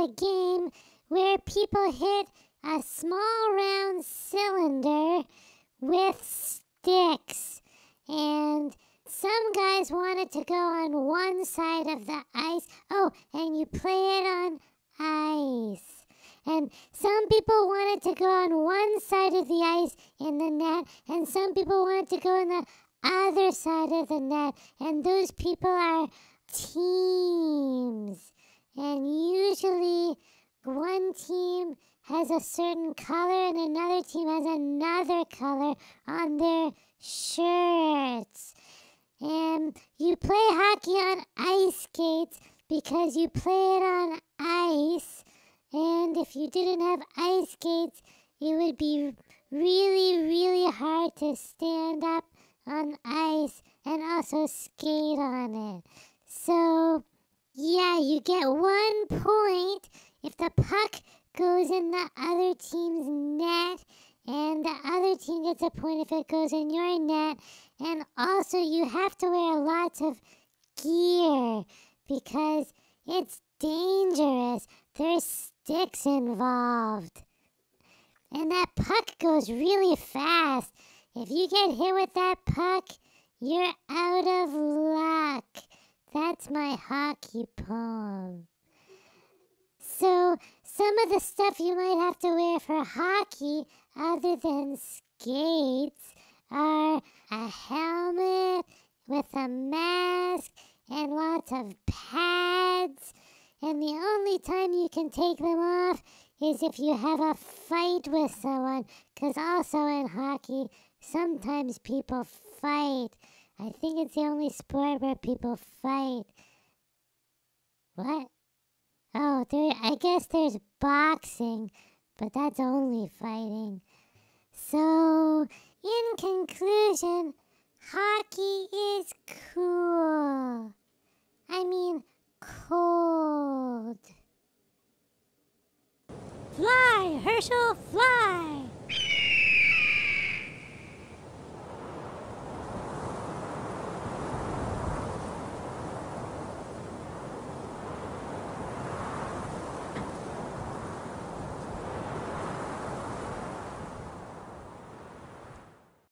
a game where people hit a small round cylinder with sticks. And some guys wanted to go on one side of the ice. Oh, and you play it on ice. And some people wanted to go on one side of the ice in the net, and some people wanted to go on the other side of the net. And those people are teams. And usually one team has a certain color and another team has another color on their shirts. And you play hockey on ice skates because you play it on ice. And if you didn't have ice skates, it would be really, really hard to stand up on ice and also skate on it. So, yeah, you get one point if the puck goes in the other team's net, and the other team gets a point if it goes in your net. And also, you have to wear lots of gear because it's dangerous. There's sticks involved. And that puck goes really fast. If you get hit with that puck, you're out of luck. That's my hockey poem. So, some of the stuff you might have to wear for hockey, other than skates, are a helmet with a mask and lots of pads. And the only time you can take them off is if you have a fight with someone. Because also in hockey, sometimes people fight. I think it's the only sport where people fight. What? Oh, there. I guess there's boxing, but that's only fighting. So, in conclusion, hockey is cool. I mean, cold. Fly, Herschel, fly!